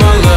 My love.